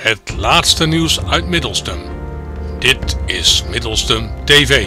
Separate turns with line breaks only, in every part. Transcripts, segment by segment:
Het laatste nieuws uit Middelstum. Dit is Middelstum TV.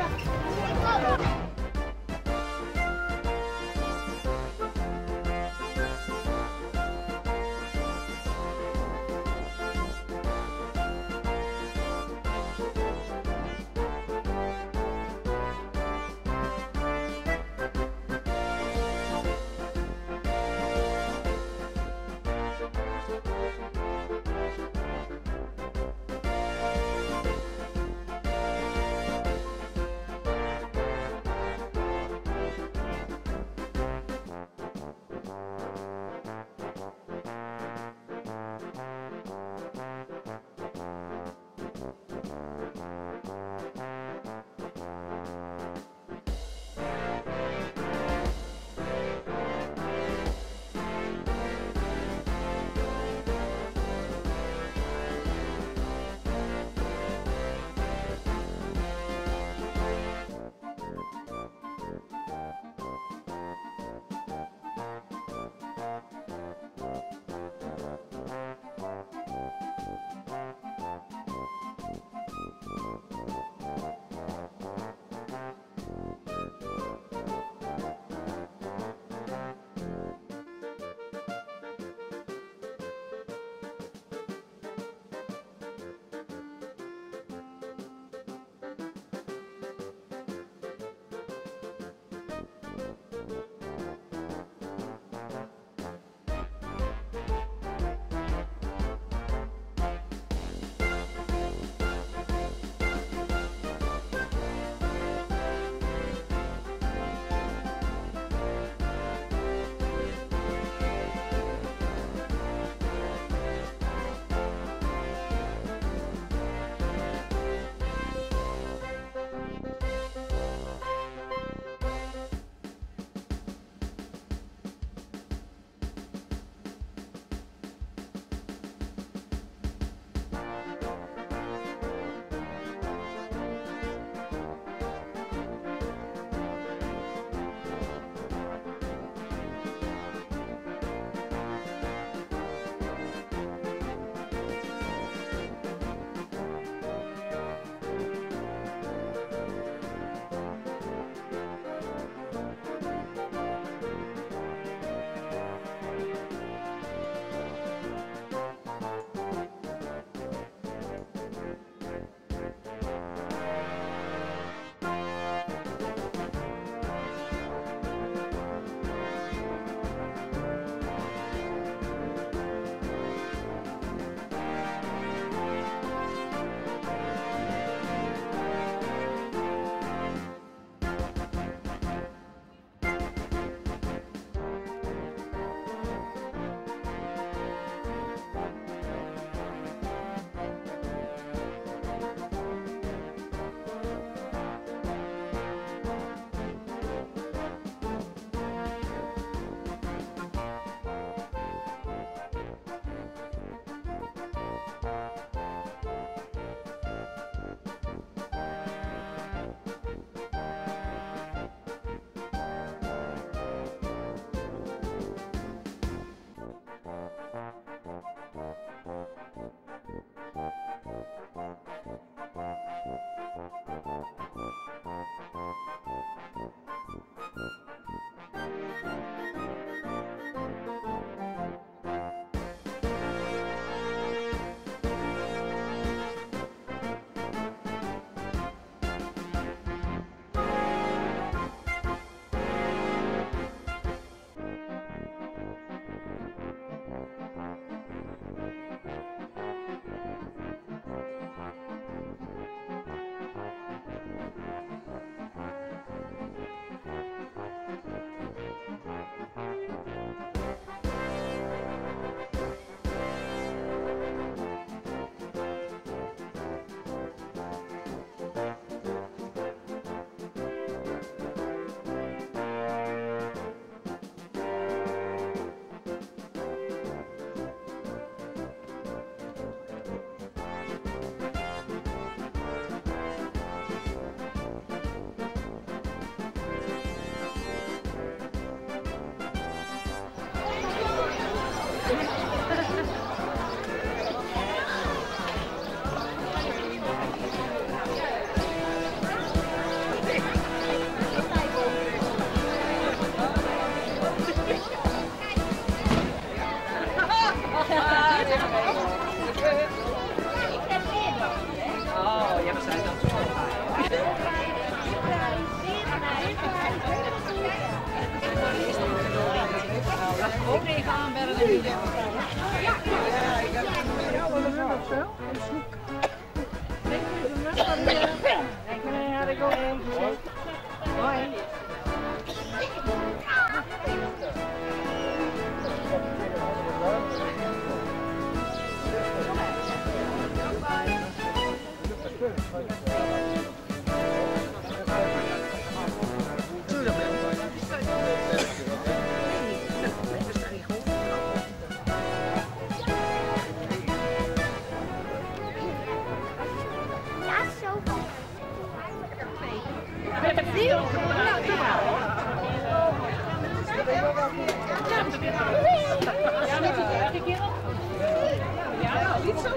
Ja,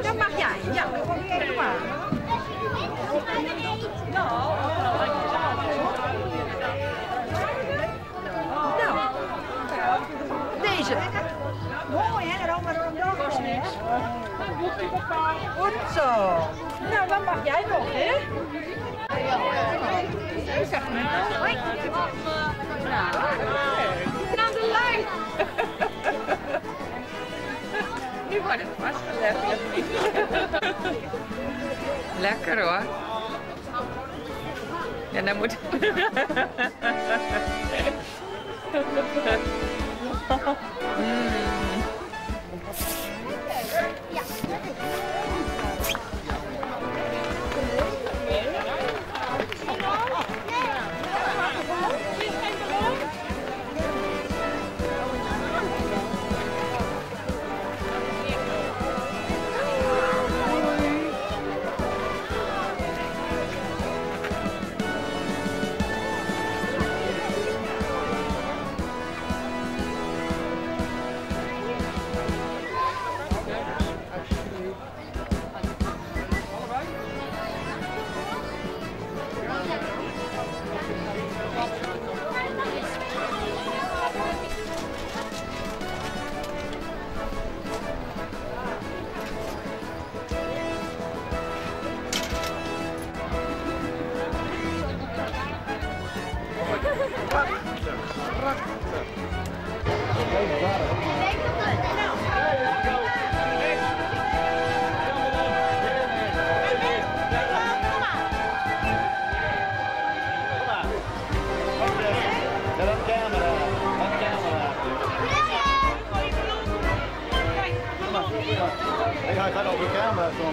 Dat mag jij. Ja, doe maar. Nou, deze. Mooi hè, dat maar kost niks. Goed zo. Nou, dan mag jij nog, hè? Aan de lijn. Nu wordt het vastgelegd. Lekker hoor. Ja, dan moet.
Hij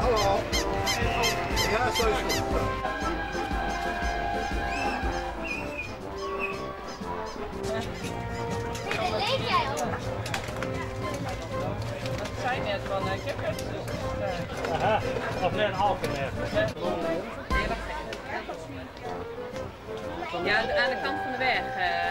Hallo. Ja, zo is het.
Leef jij al?
zijn net van, ik heb het
Aha, net half
Ja, aan de kant van de weg. eh.